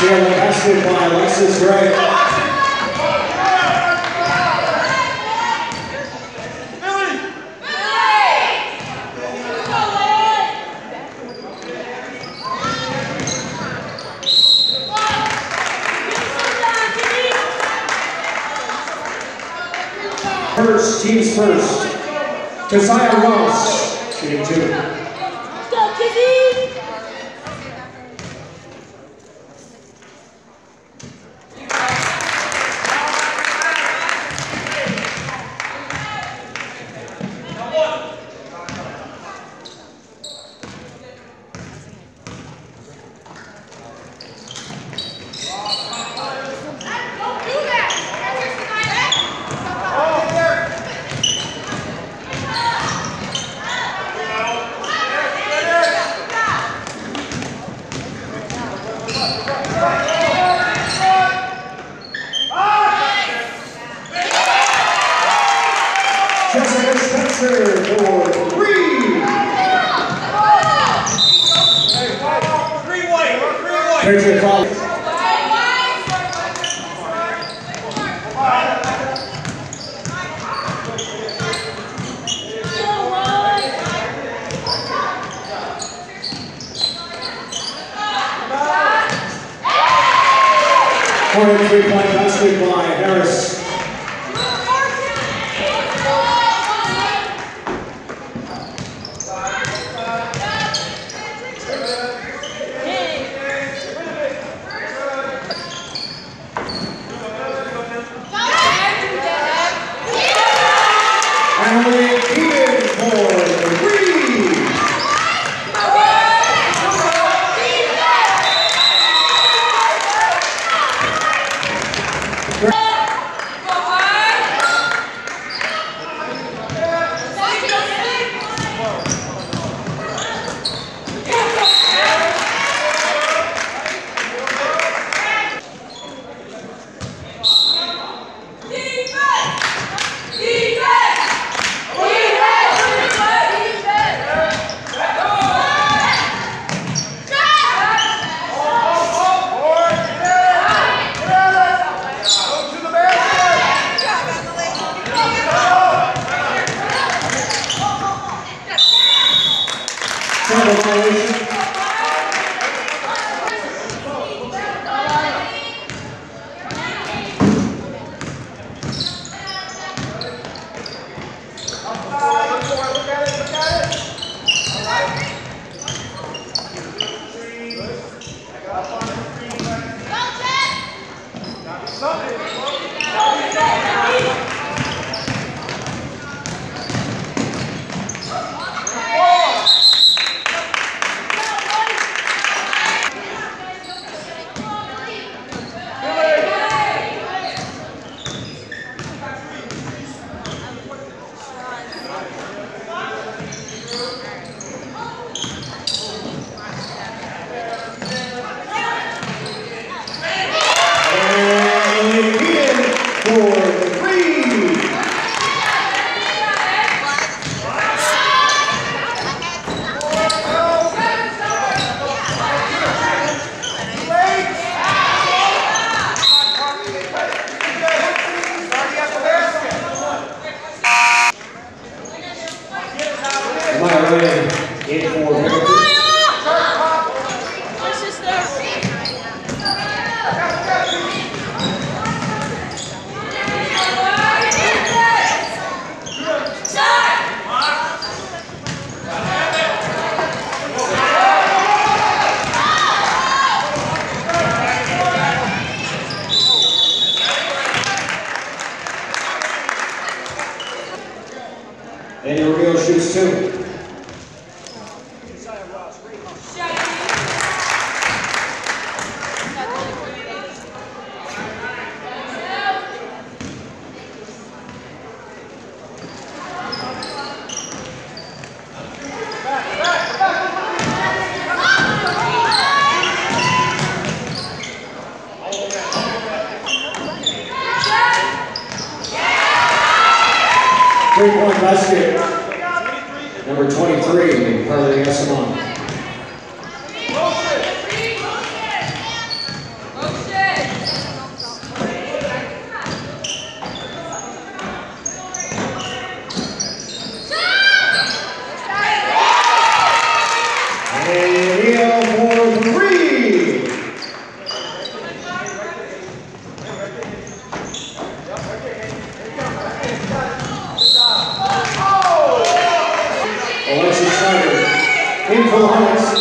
Sierra basket by Alexis Gray. First, teams first. Keziah Ross, shooting two. Corner three-point basket by Harris. Corporation. In for the Hornets.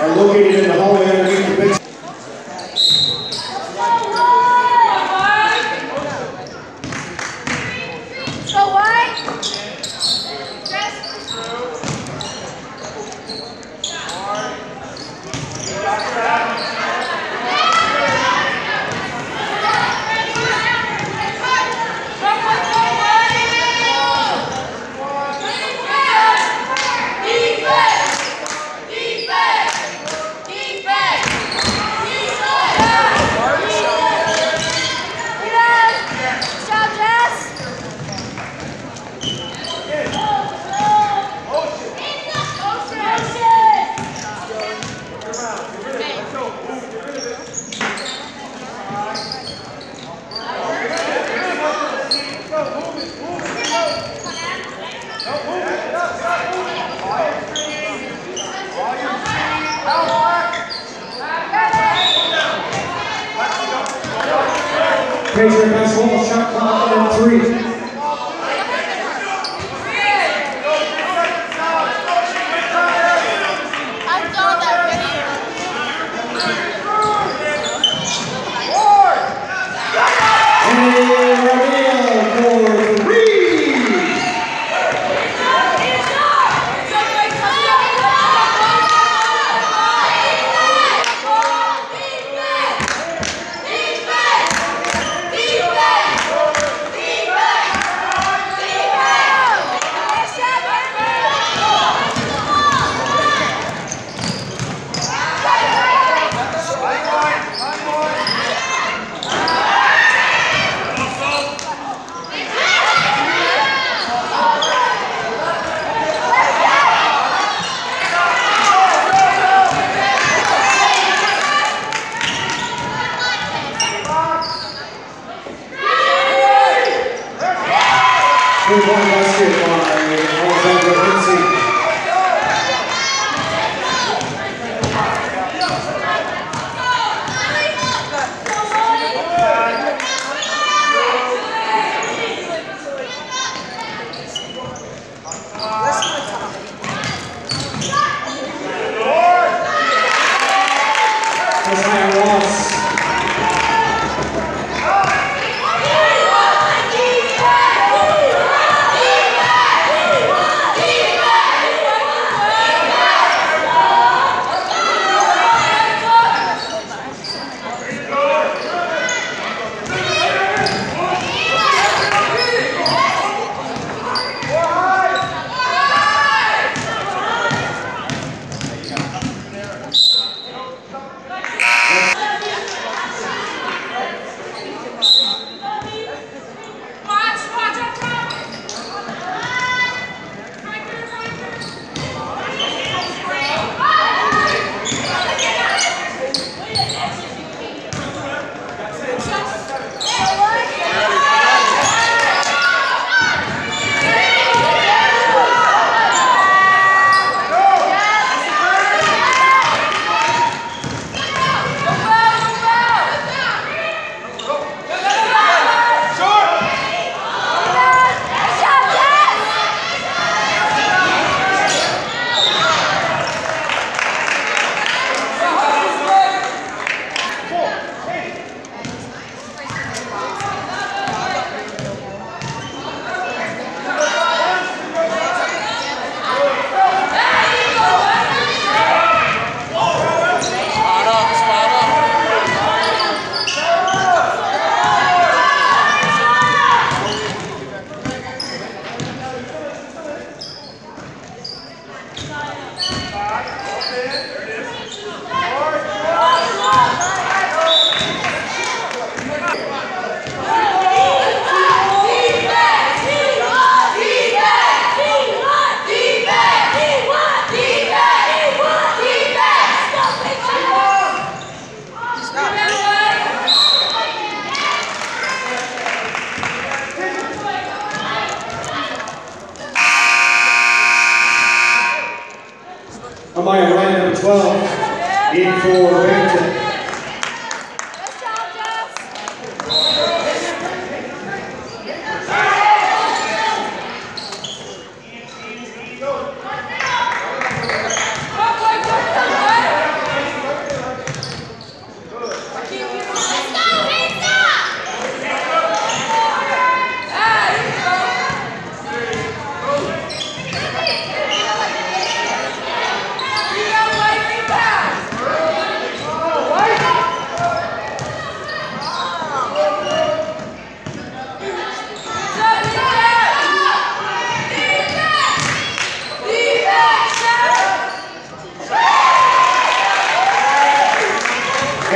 Are located in the hallway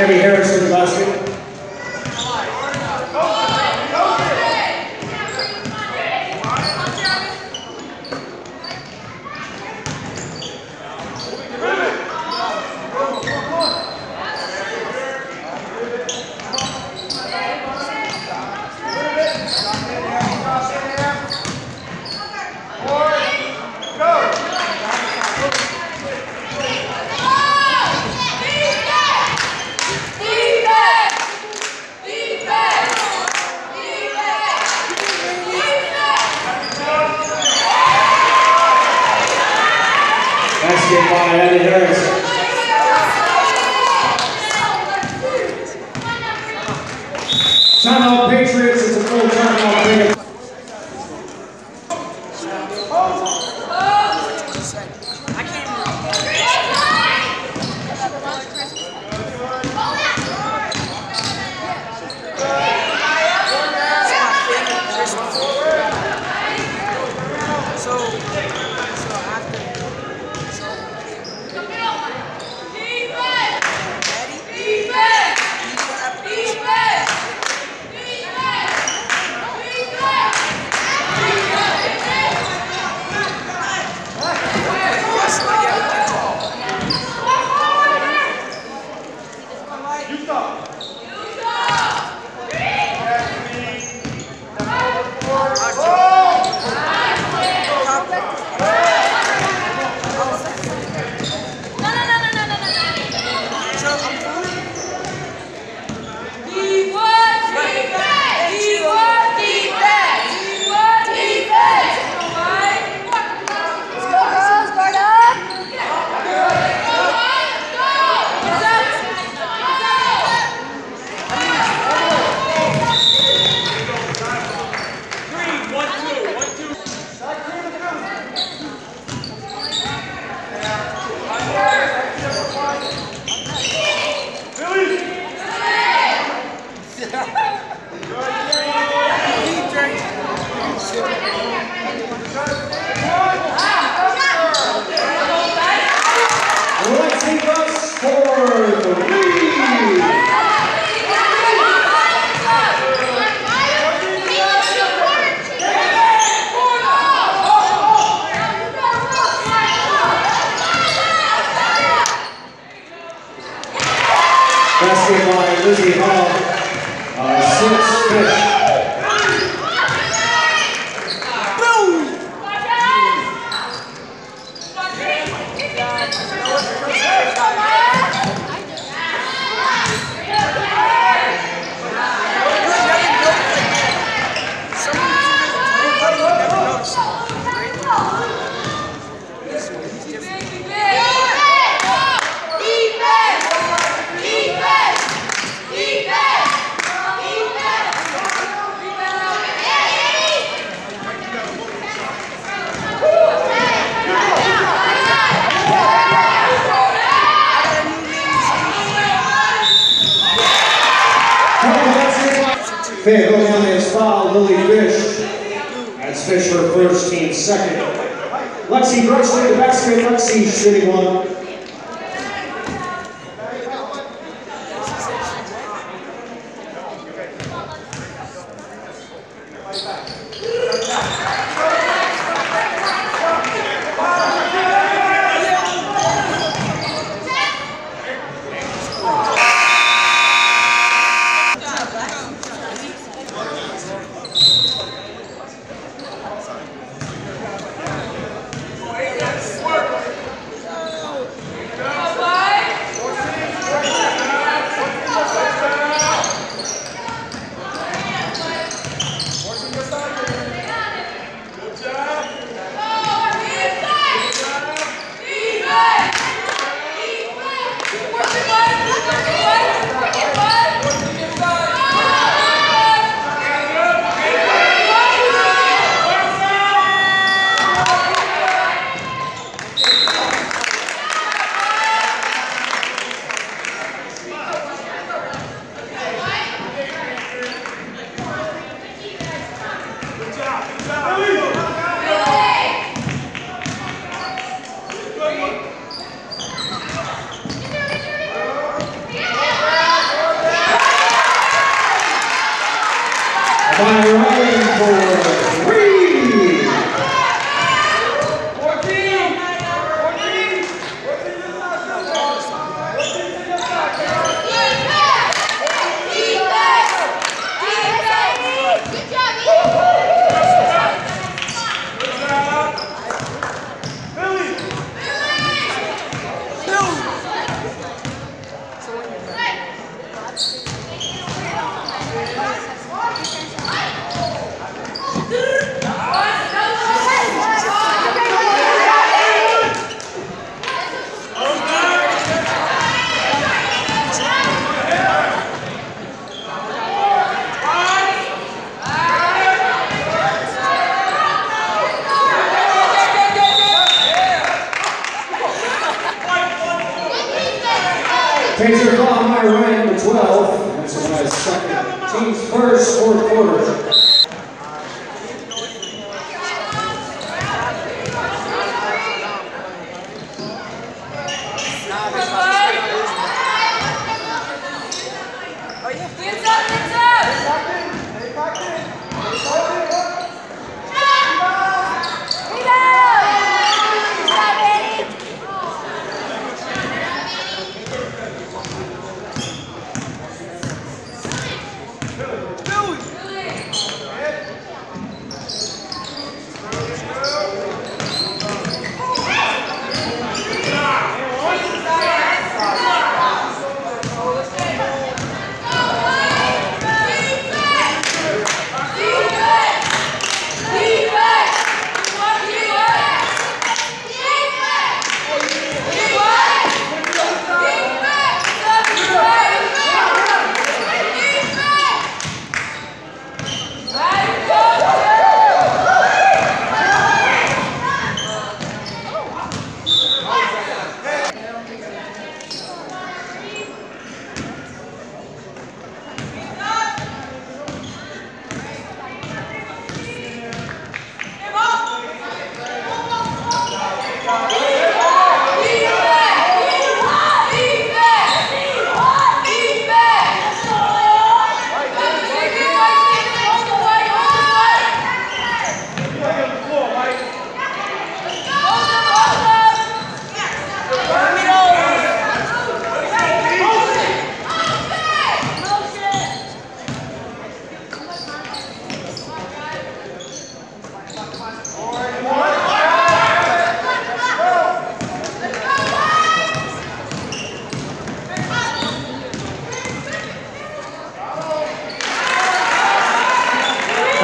Eddie Harris with the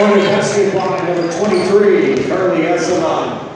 The basket by number 23, Carly Esselman.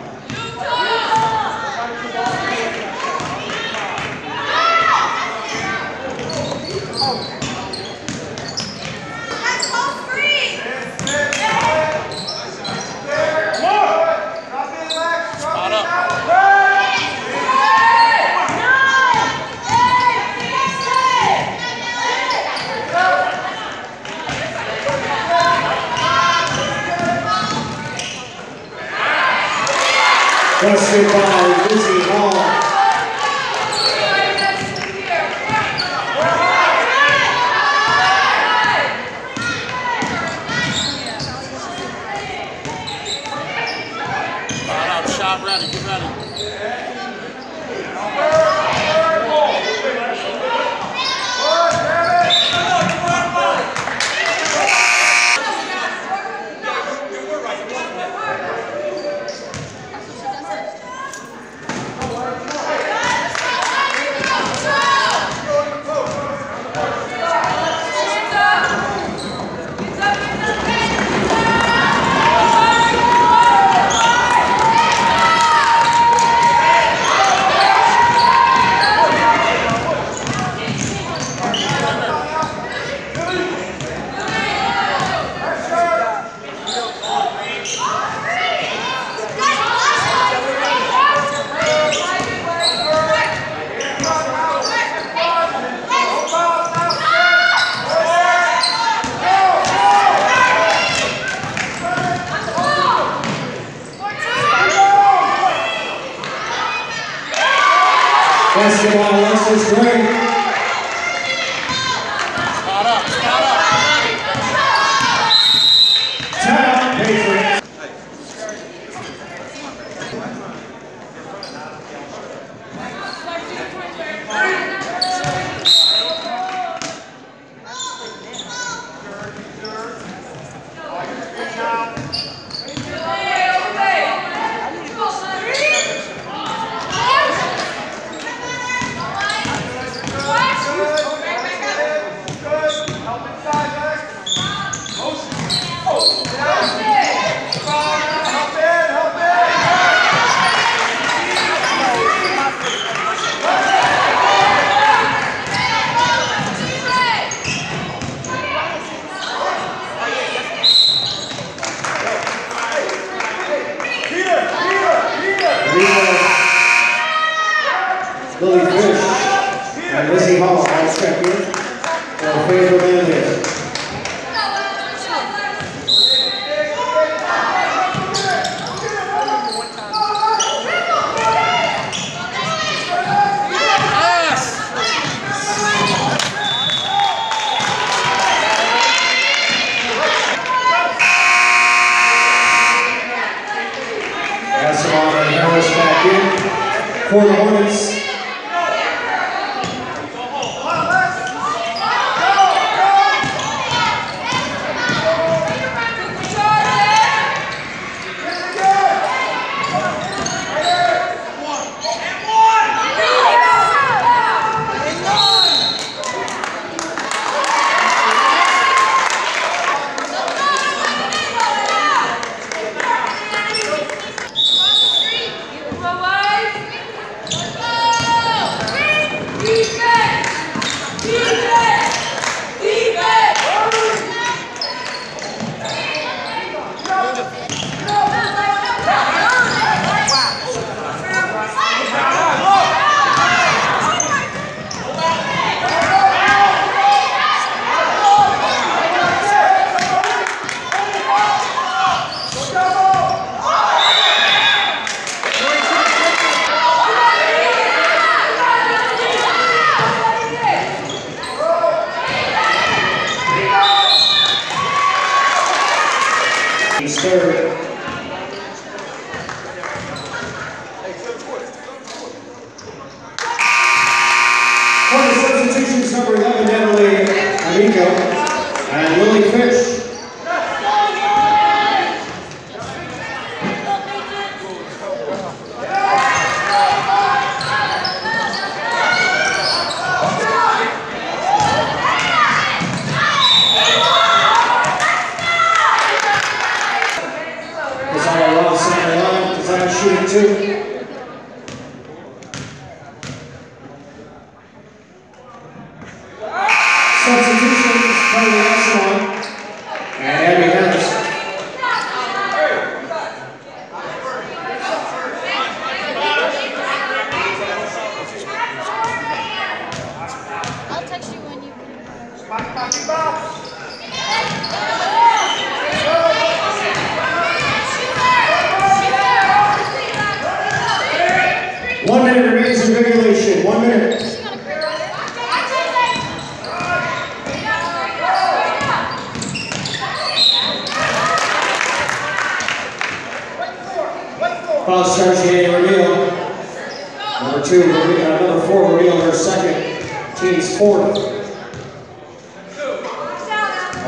One minute remains in regulation. One minute. Number two, Reveal, number four, Reveal, her second. Team's fourth.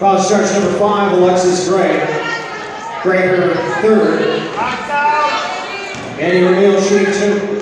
Foul starts number five, Alexis Gray. Gray her third. Andy Ramil shooting two.